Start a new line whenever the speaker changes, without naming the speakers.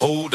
Hold